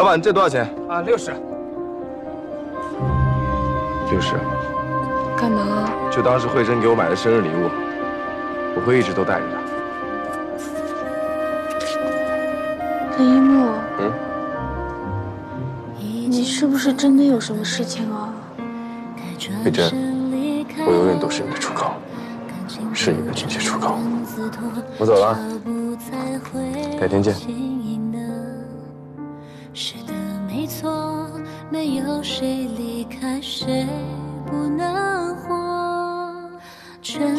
老板，这多少钱？啊，六十。六十。干嘛？就当是慧珍给我买的生日礼物，我会一直都带着的。林一木，嗯，你是不是真的有什么事情啊？慧珍，我永远都是你的出口，是你的进气出口。我走了，改天见。是的，没错，没有谁离开谁不能活。全